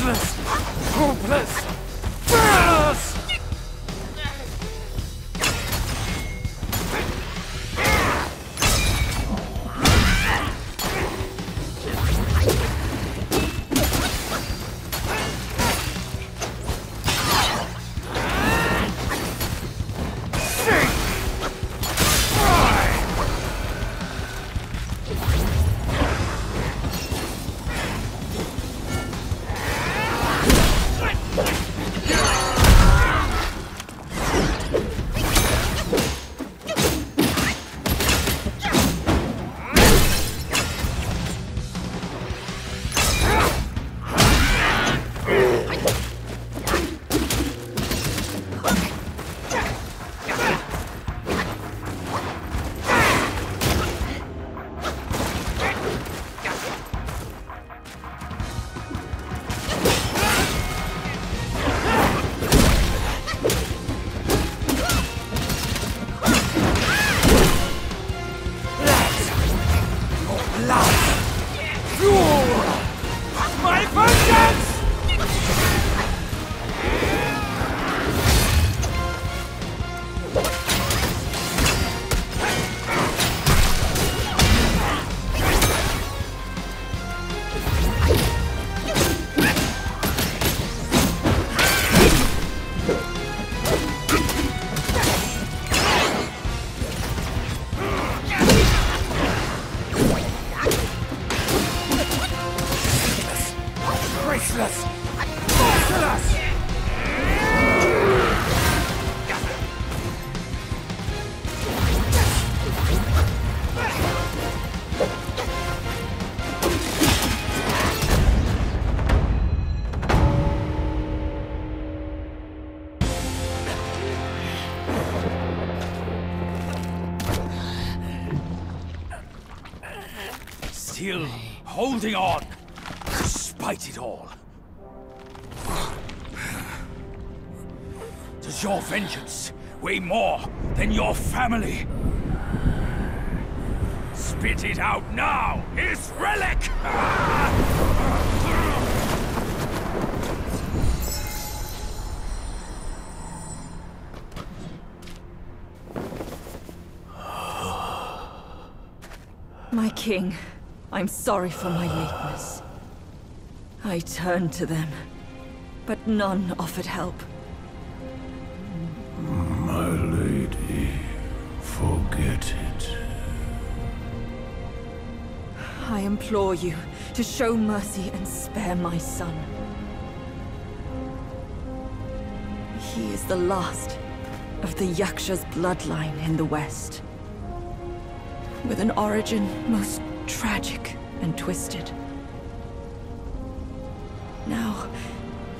Useless! Hopeless! Graceless! Merciless! Still holding on, despite it all. Does your vengeance weigh more than your family? Spit it out now, his relic! My king, I'm sorry for my lateness. I turned to them, but none offered help. My lady, forget it. I implore you to show mercy and spare my son. He is the last of the Yaksha's bloodline in the West. With an origin most tragic and twisted. Now,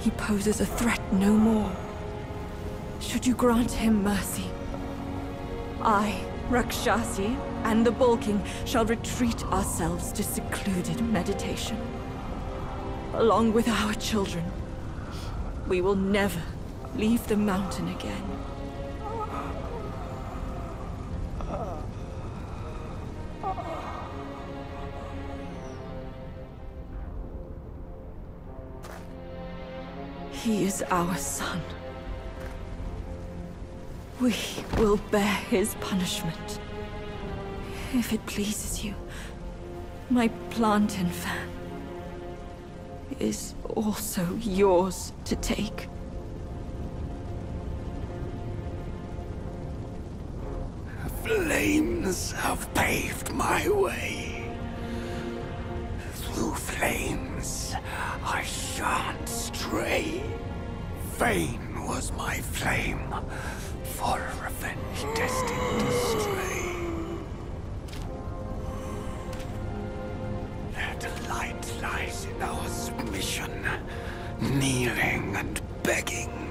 he poses a threat no more. Should you grant him mercy, I, Rakshasi, and the Bull King shall retreat ourselves to secluded meditation. Along with our children, we will never leave the mountain again. He is our son. We will bear his punishment. If it pleases you, my plantain fan is also yours to take. Flames have paved my way. Through flames, Vain was my flame, for revenge destined to stray. Their delight lies in our submission, kneeling and begging.